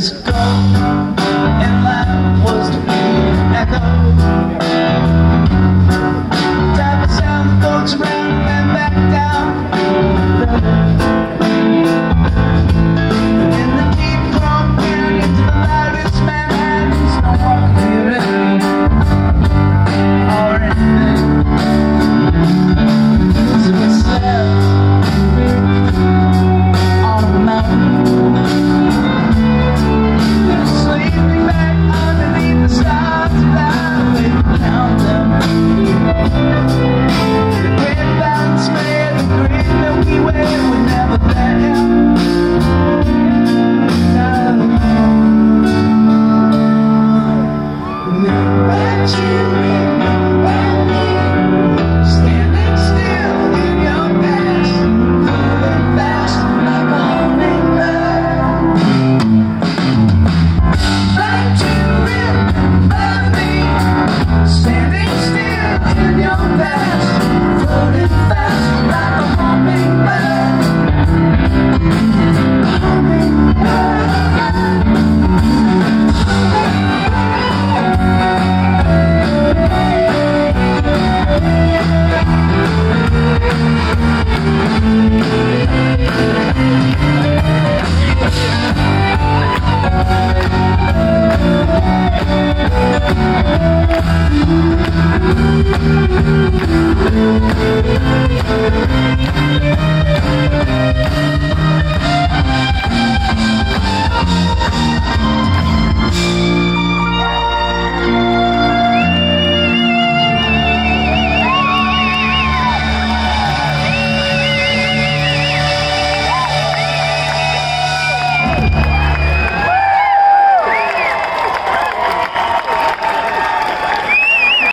years and life was to be an echo. to me. Thank you.